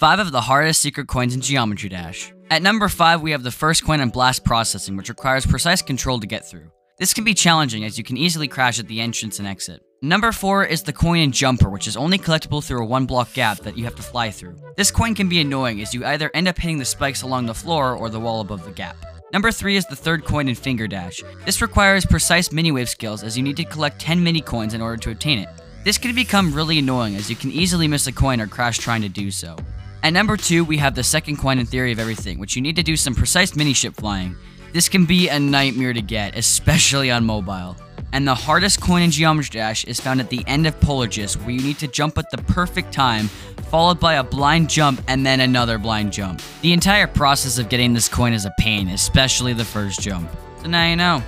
5 of the hardest secret coins in Geometry Dash. At number 5, we have the first coin in Blast Processing, which requires precise control to get through. This can be challenging as you can easily crash at the entrance and exit. Number 4 is the coin in Jumper, which is only collectible through a one block gap that you have to fly through. This coin can be annoying as you either end up hitting the spikes along the floor or the wall above the gap. Number 3 is the third coin in Finger Dash. This requires precise mini-wave skills as you need to collect 10 mini coins in order to obtain it. This can become really annoying as you can easily miss a coin or crash trying to do so. At number 2, we have the second coin in Theory of Everything, which you need to do some precise mini-ship flying. This can be a nightmare to get, especially on mobile. And the hardest coin in Geometry Dash is found at the end of Polargeist, where you need to jump at the perfect time, followed by a blind jump and then another blind jump. The entire process of getting this coin is a pain, especially the first jump. So now you know.